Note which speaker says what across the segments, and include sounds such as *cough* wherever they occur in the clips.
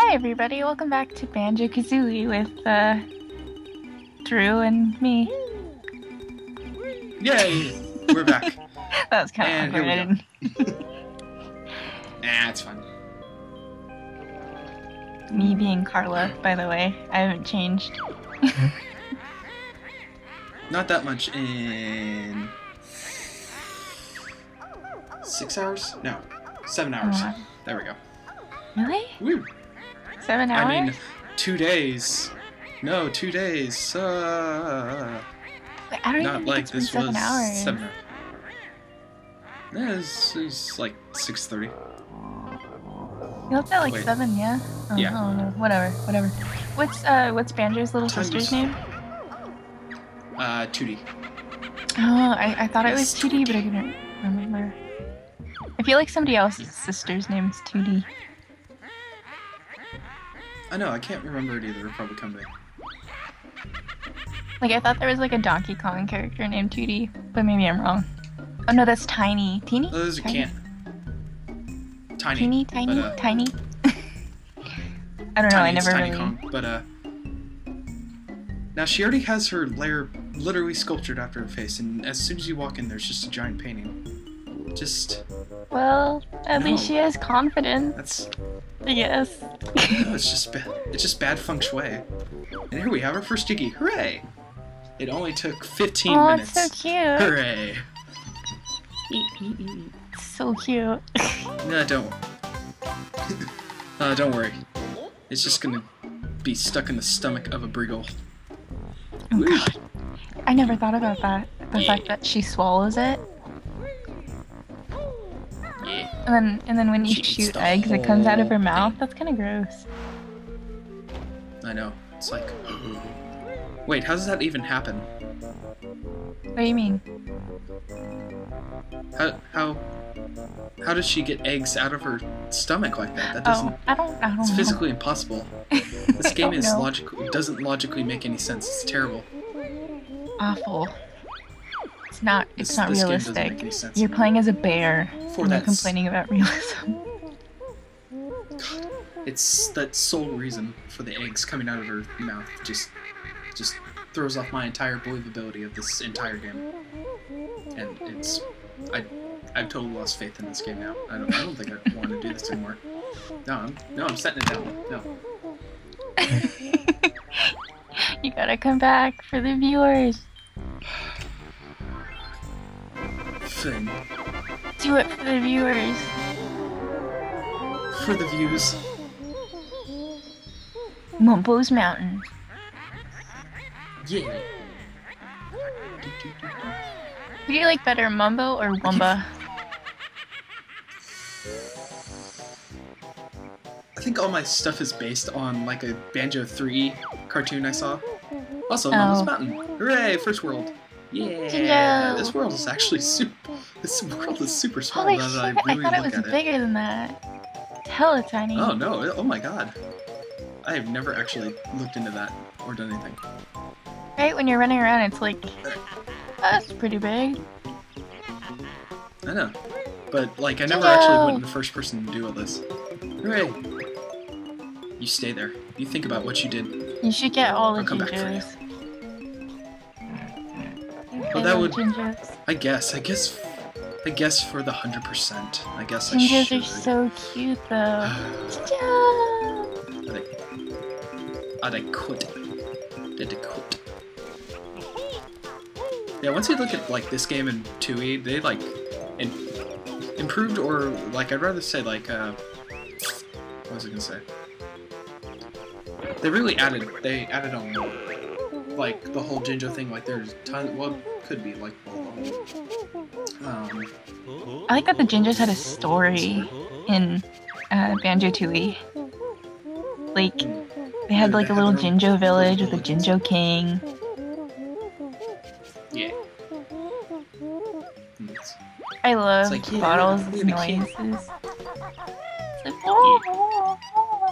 Speaker 1: Hi, everybody. Welcome back to Banjo Kazooie with uh, Drew and me.
Speaker 2: Yay! We're back. *laughs*
Speaker 1: That was kind of awkward.
Speaker 2: we
Speaker 1: I didn't- *laughs*
Speaker 2: nah, it's fun.
Speaker 1: Me being Carla, by the way. I haven't changed. *laughs*
Speaker 2: Not that much in six hours? No, seven hours.
Speaker 1: Uh,
Speaker 2: There we go.
Speaker 1: really?
Speaker 2: Woo!
Speaker 1: Seven hours?
Speaker 2: I mean, two days. No, two days. Uh,
Speaker 1: Wait, I don't even
Speaker 2: not
Speaker 1: think
Speaker 2: like
Speaker 1: been
Speaker 2: this
Speaker 1: seven
Speaker 2: was
Speaker 1: hours.
Speaker 2: seven. hours. Yeah, it's, it's like six thirty.
Speaker 1: You left at like
Speaker 2: Wait.
Speaker 1: seven, yeah? Oh,
Speaker 2: Yeah.
Speaker 1: I don't. Whatever, whatever. What's uh, what's Banjo's little sister's
Speaker 2: is-
Speaker 1: name?
Speaker 2: Uh, D.
Speaker 1: Oh, I, I thought it was
Speaker 2: Yes,
Speaker 1: Tooty, but I couldn't remember. I feel like somebody else's sister's name is Tooty.
Speaker 2: I know. I can't remember it either. It'll probably come back.
Speaker 1: Like, I thought there was like a Donkey Kong character named Tooty, but maybe I'm wrong. Oh no, that's Tiny. Teeny?
Speaker 2: Those are
Speaker 1: Tiny?
Speaker 2: can't. Tiny.
Speaker 1: Teeny, tiny,
Speaker 2: but, uh,
Speaker 1: tiny. *laughs* I don't know, I
Speaker 2: Tiny, it's
Speaker 1: never
Speaker 2: Tiny
Speaker 1: really.
Speaker 2: Kong, but uh. Now she already has her lair literally sculptured after her face, and as soon as you walk in, there's just a giant painting. Just
Speaker 1: Well, at least she has confidence,
Speaker 2: that's
Speaker 1: Guess.
Speaker 2: no, it's just bad. It's just bad feng shui. And here we have our first Jiggy. Hooray! It only took 15
Speaker 1: oh,
Speaker 2: minutes.
Speaker 1: it's so cute.
Speaker 2: Hooray!
Speaker 1: So cute.
Speaker 2: No, don't. uh, don't worry. It's just gonna be stuck in the stomach of a Breegull.
Speaker 1: Oh god. I never thought about that. The
Speaker 2: Yeah.
Speaker 1: fact that she swallows it. And then and then when you
Speaker 2: She
Speaker 1: shoot eggs it comes out of her mouth. That's kinda gross.
Speaker 2: I know. It's like. *clears throat* Wait, how does that even happen?
Speaker 1: What do you mean?
Speaker 2: How how how does she get eggs out of her stomach like that? That doesn't.
Speaker 1: Oh, I don't I don't
Speaker 2: It's
Speaker 1: know.
Speaker 2: physically impossible. This *laughs* game is
Speaker 1: know.
Speaker 2: logical. It doesn't logically make any sense. It's terrible.
Speaker 1: awful. It's not it's
Speaker 2: This-
Speaker 1: not
Speaker 2: this
Speaker 1: realistic.
Speaker 2: make any sense.
Speaker 1: You're playing as a bear
Speaker 2: For
Speaker 1: and
Speaker 2: that
Speaker 1: complaining about realism.
Speaker 2: It's that sole reason for the eggs coming out of her mouth just just throws off my entire believability of this entire game. And it's I I've totally lost faith in this game now. I don't I don't think I want to do this anymore. No, I'm no, I'm setting it down. No. *laughs*
Speaker 1: you gotta come back for the viewers.
Speaker 2: Finn.
Speaker 1: Do it for the viewers.
Speaker 2: For the views.
Speaker 1: Mumbo's Mountain.
Speaker 2: Yeah.
Speaker 1: Do you like better, Mumbo or Wumba?
Speaker 2: I think all my stuff is based on like a Banjo 3 cartoon I saw. Also,
Speaker 1: Oh.
Speaker 2: Mumbo's Mountain. Hooray, first world. Yeah.
Speaker 1: Jinjo.
Speaker 2: This world is actually *laughs* super. This world is super small
Speaker 1: Holy shit,
Speaker 2: that I
Speaker 1: I
Speaker 2: really
Speaker 1: thought it was
Speaker 2: at it.
Speaker 1: bigger than that. It's hella tiny.
Speaker 2: Oh no! it- Oh my god! I have never actually looked into that or done anything.
Speaker 1: Right when you're running around, it's like, that's pretty big.
Speaker 2: I know, but like I never
Speaker 1: Jinjo.
Speaker 2: actually went in the first person to do all this. Hooray! You stay there. You think about what you did.
Speaker 1: You should get all the
Speaker 2: I'll come back for you.
Speaker 1: gingers.
Speaker 2: Well, that would-
Speaker 1: Gingers.
Speaker 2: I guess. I guess. I guess for the hundred percent. I guess I should.
Speaker 1: are so cute though. Ginger!
Speaker 2: Adequate. Adequate. Yeah, once you look at like this game and Tooie, they like in, improved or like I'd rather say like uh what was I gonna say? They really added they added on like the whole Jinjo thing, like there's ton well could be like the whole
Speaker 1: I like that the Jinjos had a story in uh, Banjo Tooie. Like, they had like a little Jinjo village with a Jinjo king.
Speaker 2: yeah. It's-
Speaker 1: I love
Speaker 2: like, yeah,
Speaker 1: Bottles'
Speaker 2: we're the king.
Speaker 1: noises. It's like, "Oh,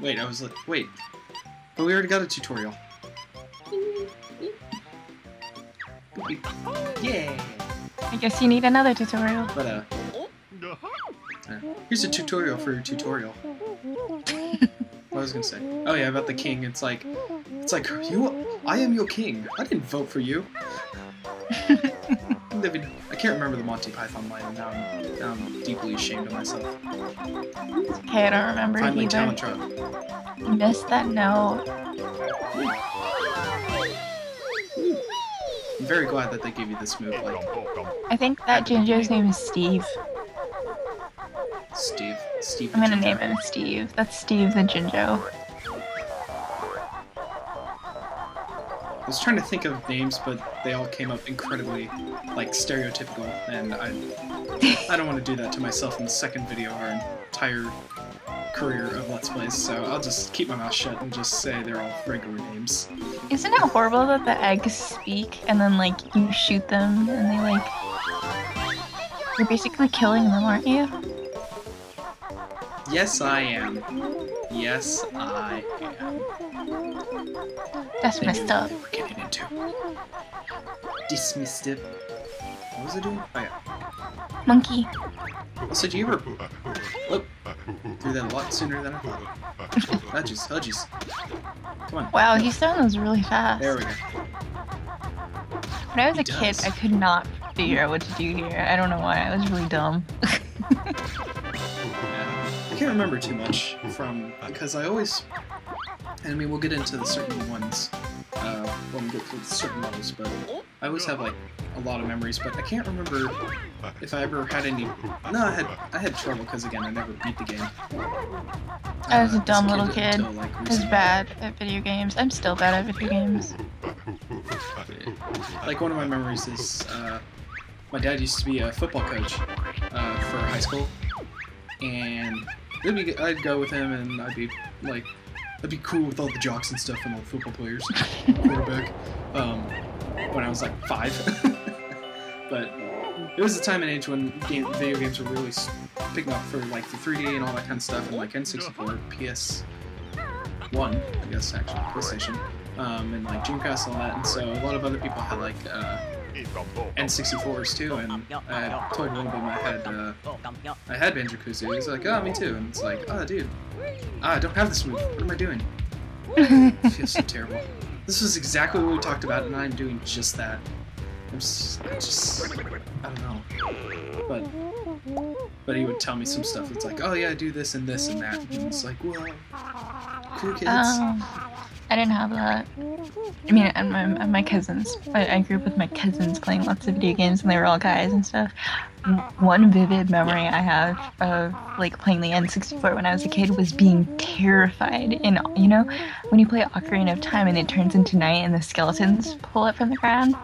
Speaker 2: Wait, I was like wait. But we already got a tutorial. *laughs* Yeah.
Speaker 1: I guess you need another tutorial.
Speaker 2: But uh, uh, Here's a tutorial for your tutorial. *laughs* what was I gonna say? Oh yeah, about the king. It's like, it's like you. I am your king. I didn't vote for you. *laughs* That'd I can't remember the Monty Python line, and now I'm, now I'm deeply ashamed of myself.
Speaker 1: Okay, I don't remember
Speaker 2: Finally,
Speaker 1: either.
Speaker 2: talent drop.
Speaker 1: Missed that note.
Speaker 2: I'm very glad that they gave you this move, like
Speaker 1: I think that Jinjo's name is Steve.
Speaker 2: Steve. Steve.
Speaker 1: I'm gonna
Speaker 2: Ginger.
Speaker 1: name him Steve. That's Steve the Jinjo.
Speaker 2: I was trying to think of names, but they all came up incredibly, like, stereotypical, and I, I don't want to do that to myself in the second video our entire career of Let's Plays, so I'll just keep my mouth shut and just say they're all regular names.
Speaker 1: Isn't it horrible that the eggs speak and then like you shoot them and they like you're basically killing them, aren't you?
Speaker 2: Yes, I am. Yes, I am.
Speaker 1: That's messed up.
Speaker 2: were getting into. Dismissed it. What was I doing? Oh yeah.
Speaker 1: Monkey.
Speaker 2: Also, do you ever... Whoop. Oh. Threw that a lot sooner than I thought. Hudges, hudges. Come on.
Speaker 1: Wow, he's throwing those really fast.
Speaker 2: There we go.
Speaker 1: When I was
Speaker 2: He
Speaker 1: a kid. I could not figure out what to do here. I don't know why. I was really dumb. *laughs*
Speaker 2: I can't remember too much from because I always, and I mean we'll get into the certain ones uh, when we get to certain levels, but I always have like a lot of memories, but I can't remember if I ever had any. No, I had I had trouble because again I never beat the game.
Speaker 1: I was a
Speaker 2: Uh,
Speaker 1: dumb little kid.
Speaker 2: until, like,
Speaker 1: I was bad at video games. I'm still bad at video games.
Speaker 2: Like one of my memories is uh, my dad used to be a football coach uh, for high school, and I'd go with him and I'd be like, I'd be cool with all the jocks and stuff and all the football players, *laughs* quarterback. Um, when I was like five, *laughs* but it was a time and age when game, video games were really picking up for like the 3D and all that kind of stuff, and like N64, PS One, I guess actually PlayStation um, and like Dreamcast and all that. And so a lot of other people had like uh, N64s too, and I told one of them I had uh, I had Banjo Kazooie. He's like, oh, me too. And it's like, oh, dude, ah, I don't have this move. What am I doing? *laughs* I feel so terrible. This was exactly what we talked about, and I'm doing just that. I'm just, I just, I don't know. But, but he would tell me some stuff. It's like, oh yeah, do this and this and that. And it's like, well, cool kids.
Speaker 1: Um, I didn't have that. I mean, and my, and my cousins. I, I grew up with my cousins playing lots of video games, and they were all guys and stuff. Um, one vivid memory I have of like playing the N64 when I was a kid was being terrified. In you know, when you play Ocarina of Time and it turns into night and the skeletons pull up from the ground.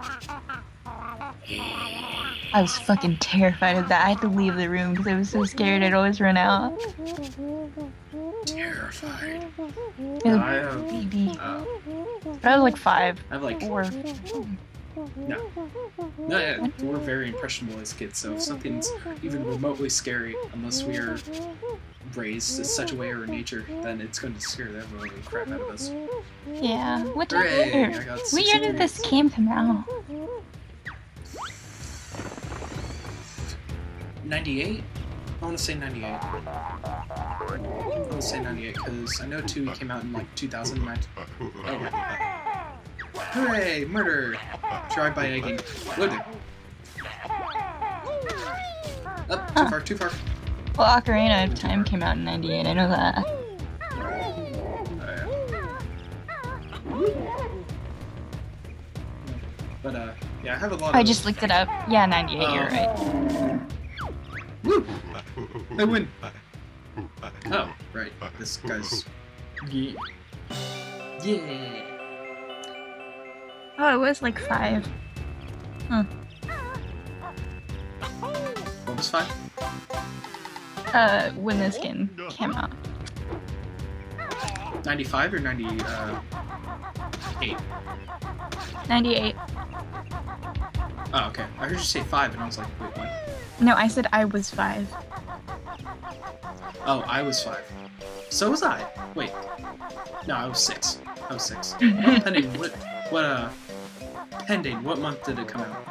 Speaker 1: I was fucking terrified of that. I had to leave the room because I was so scared. I'd always run out.
Speaker 2: Terrified.
Speaker 1: Was
Speaker 2: I have, uh,
Speaker 1: I was like five
Speaker 2: I have like
Speaker 1: four.
Speaker 2: No. No, yeah, we're very impressionable as kids, so if something's even remotely scary, unless we are raised in such a way or nature, then it's going to scare the crap out of us.
Speaker 1: yeah. What
Speaker 2: Hooray!
Speaker 1: year? What year did this
Speaker 2: 63.
Speaker 1: game come out?
Speaker 2: 98? I want to say 98. I want to say 98 because I know 2 came out in like 2009. Oh. Hooray! Murder! Drive by egging. Loaded. Up, too far, too far.
Speaker 1: Well, Ocarina of Time came out in 98, I know that.
Speaker 2: But uh, yeah, I have a lot.
Speaker 1: I
Speaker 2: of...
Speaker 1: just looked it up. Yeah, 98, you're
Speaker 2: Oh.
Speaker 1: right.
Speaker 2: Woo! I win. Oh, right. This guy's. Yeah. Yeah.
Speaker 1: Oh, it was like five.
Speaker 2: What was five?
Speaker 1: Uh, when this game came out.
Speaker 2: 95 or 98? Uh,
Speaker 1: 98.
Speaker 2: Oh, okay. I heard you say five, and I was like, wait, what?
Speaker 1: No, I said I was five.
Speaker 2: Oh, I was five. So was I. Wait. No, I was six. I was six. *laughs* Pending what? What? Uh, pending. What month did it come out?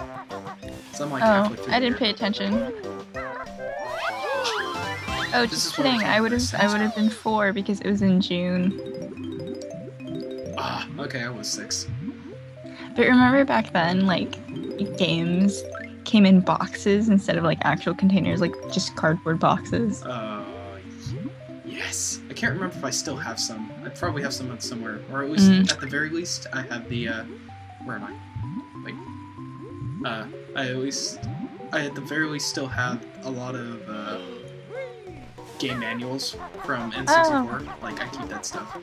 Speaker 2: So I'm like
Speaker 1: Oh, I didn't pay attention. Oh,
Speaker 2: This
Speaker 1: just
Speaker 2: is what I'm
Speaker 1: kidding. I would have. I would have been four because it was in June.
Speaker 2: Ah, okay, I was six.
Speaker 1: But remember back then, like games came in boxes instead of like actual containers, like just cardboard boxes.
Speaker 2: Uh, yes. I can't remember if I still have some. I probably have some somewhere, or at least
Speaker 1: Mm.
Speaker 2: at the very least, I have the. Uh, where am I? Wait. Uh, I at least, I at the very least still have a lot of uh, game manuals from N64. Like I keep that stuff.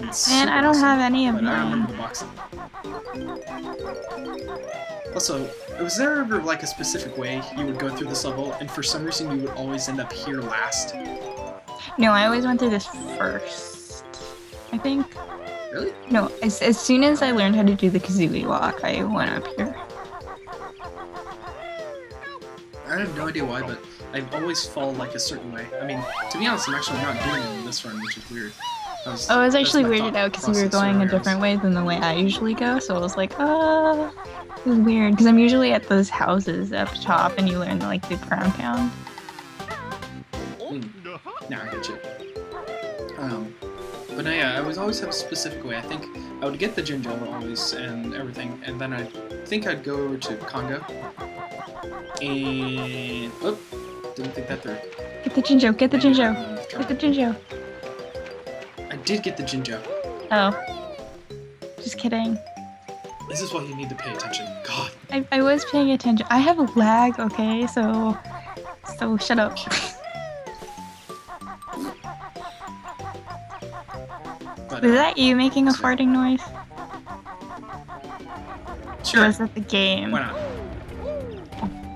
Speaker 2: It's
Speaker 1: Man, I don't
Speaker 2: awesome,
Speaker 1: have any of
Speaker 2: But I
Speaker 1: them.
Speaker 2: remember the box. Also, was there ever like a specific way you would go through this level, and for some reason you would always end up here last?
Speaker 1: No, I always went through this first. I think.
Speaker 2: Really?
Speaker 1: No, as, as soon as I learned how to do the Kazooie walk, I went up here.
Speaker 2: I have no idea why, but I always fall like a certain way. I mean, to be honest, I'm actually not doing it in this run, which is weird. I was,
Speaker 1: I was actually weirded out because we were going a different way than the way I usually go, so I was like, ah, this is weird. Because I'm usually at those houses up top, and you learn like the ground pound.
Speaker 2: Now I get you. Um, but no, yeah, I was always have a specific way. I think I would get the Jinjo always and everything, and then I think I'd go over to Conga. And oh, didn't think that through.
Speaker 1: Get the Jinjo, get the Jinjo, get the Jinjo.
Speaker 2: I did get the Jinjo.
Speaker 1: Oh. Just kidding.
Speaker 2: This is why you need to pay attention. God.
Speaker 1: I, I was paying attention. I have lag, okay? So. So shut up. Was that you making a farting noise? Or
Speaker 2: sure.
Speaker 1: was that the game?
Speaker 2: Why not?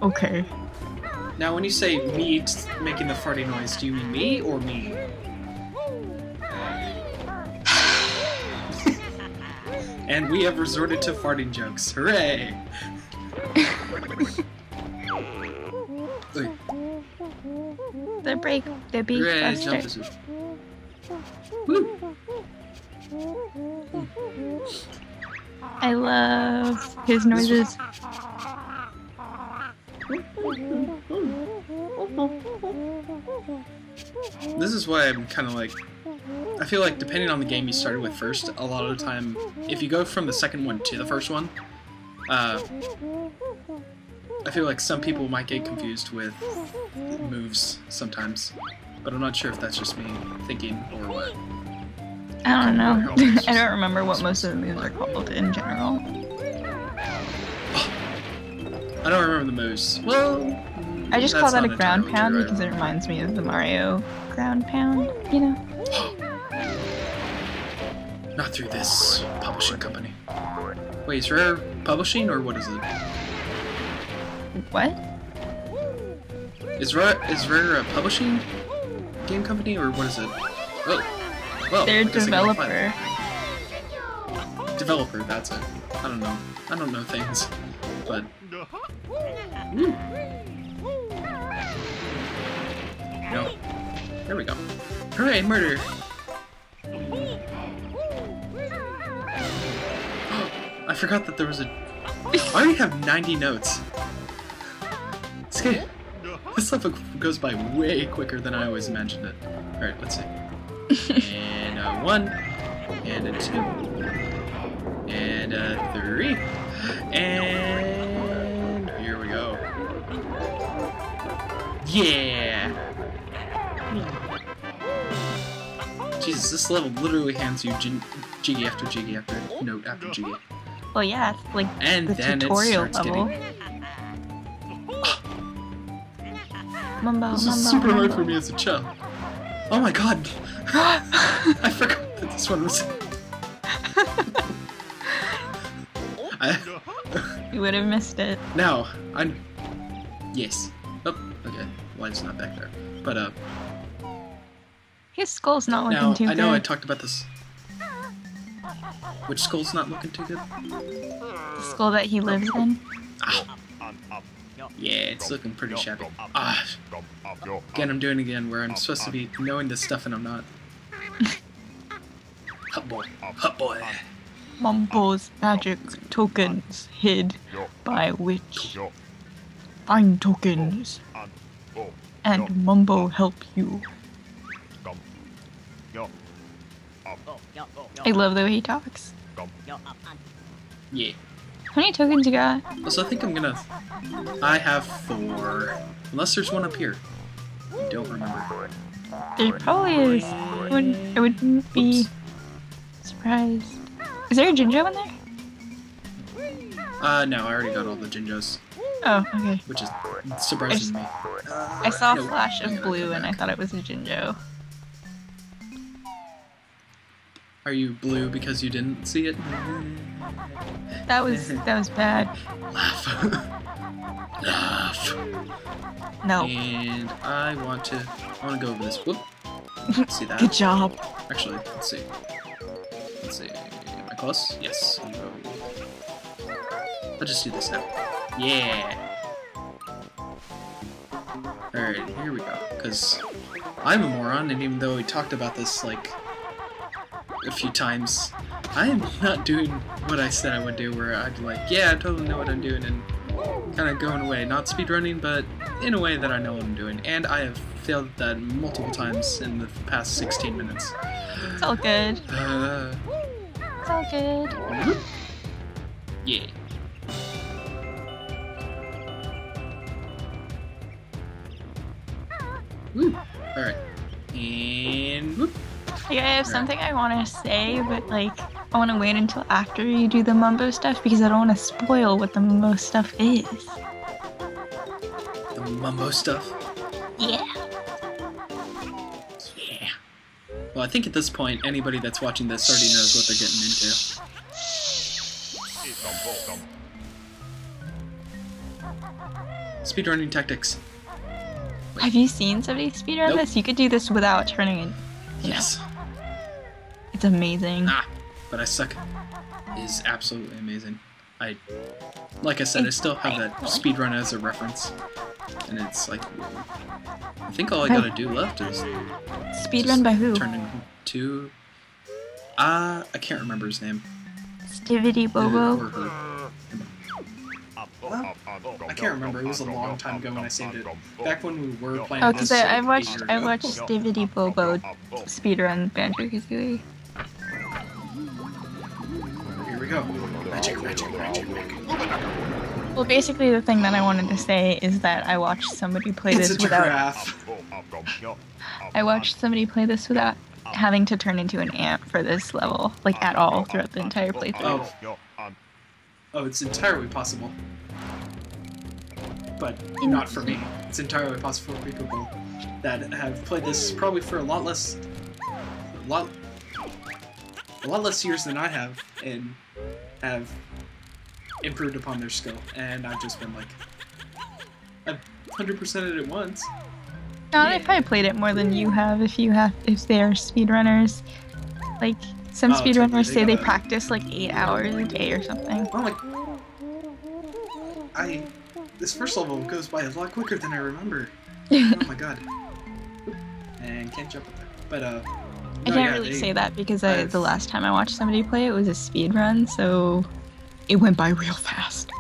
Speaker 1: Okay.
Speaker 2: Now, when you say me making the farting noise, do you mean me or me? *laughs* and we have resorted to farting jokes. Hooray!
Speaker 1: The break, the beef
Speaker 2: hooray, jump this is-!
Speaker 1: I love his noises.
Speaker 2: This is why I'm kind of like. I feel like depending on the game you started with first, a lot of the time, if you go from the second one to the first one, uh, I feel like some people might get confused with moves sometimes. But I'm not sure if that's just me thinking or what.
Speaker 1: I don't know. *laughs* I don't remember what most of the moves are called in general.
Speaker 2: I don't remember the moose. Well,
Speaker 1: I just call that a ground pound
Speaker 2: true,
Speaker 1: because it reminds me of the Mario ground pound, you know? *gasps*
Speaker 2: Not through this publishing company. Wait, is Rare publishing or what is it?
Speaker 1: What?
Speaker 2: Is Rare is Rare a publishing game company or what is it? Oh, well,
Speaker 1: They're
Speaker 2: I
Speaker 1: a
Speaker 2: guess I can find
Speaker 1: developer.
Speaker 2: Developer, that's it. I don't know. I don't know things, but. Woo. No. There we go. Hooray, murder! *gasps* I forgot that there was a. I already have 90 notes. This game, this level goes by way quicker than I always imagined it. Alright, let's see. and a one, and a two, and a three, and Yeah! Jesus, this level literally hands you jiggy after jiggy after note after jiggy.
Speaker 1: Well, yeah, it's like
Speaker 2: And
Speaker 1: the
Speaker 2: then
Speaker 1: tutorial
Speaker 2: it starts
Speaker 1: level.
Speaker 2: getting. *gasps*
Speaker 1: Mumbo,
Speaker 2: This
Speaker 1: mumbo,
Speaker 2: is super hard for me as a child. Oh my god! *laughs* I forgot that this one was. *laughs* I,
Speaker 1: you would have missed it.
Speaker 2: now, I'm. Yes. Okay. Light's not back there. But, uh,
Speaker 1: His skull's not looking
Speaker 2: now,
Speaker 1: too good.
Speaker 2: I know I talked about this. Which skull's not looking too good?
Speaker 1: the skull that he lives in.
Speaker 2: Ah, yeah, it's looking pretty shabby. Ah, again, I'm doing it again where I'm supposed to be knowing this stuff and I'm not. *laughs* Hut boy. Hut boy.
Speaker 1: Mumbo's magic tokens hid by which find tokens and Mumbo help you. I love the way he talks.
Speaker 2: Yeah.
Speaker 1: How many tokens you got?
Speaker 2: So I think I'm gonna. I have four. Unless there's one up here. I don't remember.
Speaker 1: There probably is. I wouldn't, I wouldn't be
Speaker 2: Oops.
Speaker 1: surprised. Is there a Jinjo in there?
Speaker 2: Uh, no, I already got all the Jinjos,
Speaker 1: Oh, okay.
Speaker 2: which is surprising me.
Speaker 1: I saw a
Speaker 2: No,
Speaker 1: flash of blue
Speaker 2: come
Speaker 1: and I thought it was a Jinjo.
Speaker 2: Are you blue because you didn't see it?
Speaker 1: That was that was bad.
Speaker 2: Laugh. *laughs* Laugh.
Speaker 1: No.
Speaker 2: And I want to. I want to go over this. Whoop. *laughs* See that?
Speaker 1: Good job.
Speaker 2: Actually, let's see. Let's see. Am I close? Yes. I'll just do this now. Yeah. Alright, here we go. Because I'm a moron, and even though we talked about this, like, a few times, I am not doing what I said I would do, where I'd be like, yeah, I totally know what I'm doing, and kind of going away. Not speedrunning, but in a way that I know what I'm doing. And I have failed that multiple times in the past 16 minutes.
Speaker 1: It's all good.
Speaker 2: Uh,
Speaker 1: It's all good.
Speaker 2: yeah. Woo. Alright. And mm. whoop.
Speaker 1: Like, I have something I want to say, but like I want to wait until after you do the Mumbo stuff because I don't want to spoil what the Mumbo stuff is.
Speaker 2: the mumbo stuff.
Speaker 1: Yeah.
Speaker 2: Yeah. Well, I think at this point, anybody that's watching this already knows what they're getting into. Speedrunning tactics.
Speaker 1: Have you seen somebody speedrun
Speaker 2: Nope.
Speaker 1: this? You could do this without turning it. you know.
Speaker 2: Yes.
Speaker 1: It's amazing.
Speaker 2: Ah, but I suck. Is absolutely amazing. I, like I said, I still have that speedrun as a reference, and it's like, I think all I gotta do left is
Speaker 1: Speedrun by who?
Speaker 2: turn into. Ah, I can't remember his name.
Speaker 1: Stivity Bobo.
Speaker 2: Her. I can't remember. It was a long time ago when I saved it. Back when we were playing.
Speaker 1: Oh, because I, I watched I watched Stivity Bobo speedrun Banjo Kazooie.
Speaker 2: Here we go. Magic, magic, magic, magic.
Speaker 1: Well, basically the thing that I wanted to say is that I watched somebody play
Speaker 2: It's
Speaker 1: this
Speaker 2: a
Speaker 1: without. I watched somebody play this without having to turn into an ant for this level, like at all throughout the entire playthrough.
Speaker 2: Oh. Oh, it's entirely possible. But not for me. It's entirely possible for people that have played this probably for a lot less, a lot, a lot less years than I have, and have improved upon their skill. And I've just been like, I've hundred percent it at once.
Speaker 1: No, they probably played it more than you have if you have if they are speedrunners. Like some
Speaker 2: Oh,
Speaker 1: speedrunners
Speaker 2: they
Speaker 1: say they
Speaker 2: gotta-
Speaker 1: practice like eight hours a day or something.
Speaker 2: I'm like, I, this first level goes by a lot quicker than I remember. *laughs* oh my god. And can't jump up there. But uh.
Speaker 1: I
Speaker 2: no,
Speaker 1: can't
Speaker 2: yeah,
Speaker 1: really
Speaker 2: they-
Speaker 1: say that because I, the last time I watched somebody play it was a speed run, so it went by real fast.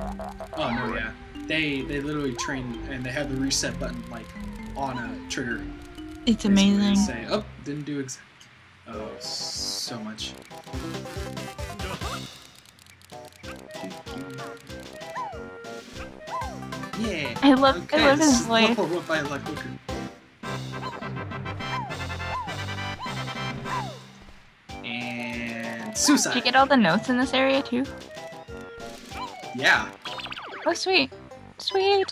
Speaker 2: Oh no, yeah. They they literally train and they have the reset button like on a trigger.
Speaker 1: It's
Speaker 2: Basically,
Speaker 1: amazing.
Speaker 2: Say, oh, didn't do exact. Oh, so much.
Speaker 1: I love
Speaker 2: Okay,
Speaker 1: I love his voice.
Speaker 2: by a lot. And suicide.
Speaker 1: Did you get all the notes in this area too?
Speaker 2: Yeah.
Speaker 1: Oh sweet, sweet.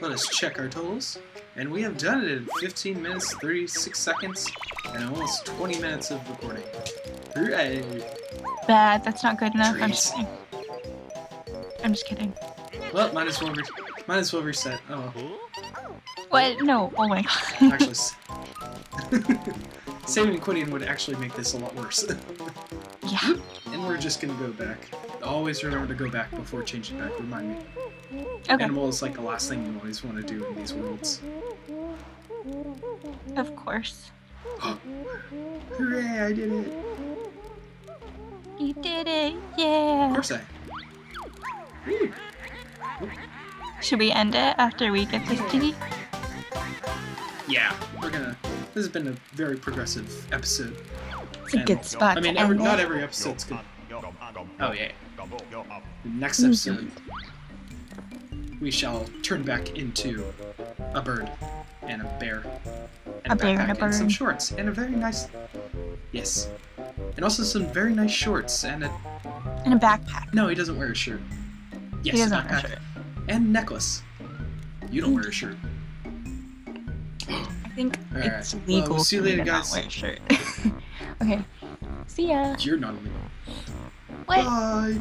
Speaker 2: Let us check our totals. And we have done it in 15 minutes, 36 seconds, and almost 20 minutes of recording. Hooray!
Speaker 1: Bad. That's not good enough. I'm just kidding. I'm just kidding.
Speaker 2: Well, well, re- might as well reset. Oh,
Speaker 1: What? No. Oh my god.
Speaker 2: actually, *laughs* *laughs* saving and quitting would actually make this a lot worse. *laughs*
Speaker 1: yeah.
Speaker 2: and we're just gonna go back. Always remember to go back before changing back. Remind me.
Speaker 1: Okay.
Speaker 2: Animal is like the last thing you always want to do in these worlds.
Speaker 1: Of course. *gasps*
Speaker 2: Hooray! I did it.
Speaker 1: You did it. Yeah.
Speaker 2: Of course I. Woo.
Speaker 1: Should we end it after we get this kitty?
Speaker 2: yeah, we're gonna. This has been a very progressive episode.
Speaker 1: It's a
Speaker 2: And-
Speaker 1: good spot
Speaker 2: I mean, every, not every episode's good. Oh yeah. The next
Speaker 1: Mhm.
Speaker 2: episode, we shall turn back into a bird and a bear and
Speaker 1: A bear and a
Speaker 2: backpack some shorts and a very nice. Yes, and also some very nice shorts and a.
Speaker 1: And a backpack.
Speaker 2: No, he doesn't wear a shirt. Yes,
Speaker 1: he doesn't wear a shirt.
Speaker 2: And necklace. You don't wear a shirt.
Speaker 1: I think
Speaker 2: Alright,
Speaker 1: it's
Speaker 2: well,
Speaker 1: legal
Speaker 2: we'll see you later,
Speaker 1: to
Speaker 2: guys.
Speaker 1: not wear a shirt. *laughs* okay. See ya.
Speaker 2: You're not illegal.
Speaker 1: What?
Speaker 2: Bye.